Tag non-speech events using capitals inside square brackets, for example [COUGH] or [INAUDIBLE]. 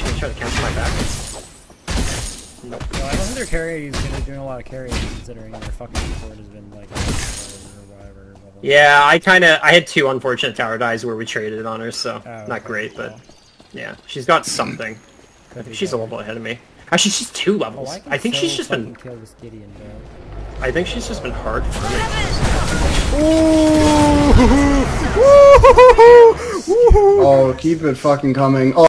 Change try to cancel my back. No, I don't think their carry is gonna be doing a lot of carrying considering their fucking support has been like whatever. Blah, blah, blah. Yeah, I kind of I had two unfortunate tower dies where we traded on her, so Oh, not okay. great, but Well, yeah, she's got something. She's a level ahead of me. Actually, she's two oh, levels. I, I think so she's just been. kill this Gideon. I think she's just been hard for me. [LAUGHS] Oh, keep it fucking coming. Oh.